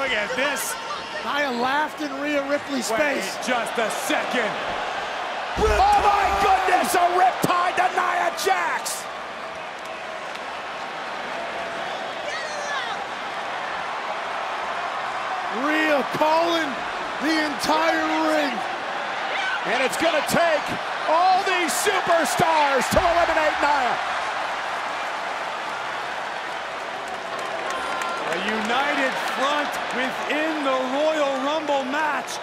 Look at this. Nia laughed in Rhea Ripley's Wait face. just a second. Oh my goodness, a riptide to Nia Jax. Rhea calling the entire ring. And it's going to take all these superstars to eliminate Nia. A united front within the Royal Rumble match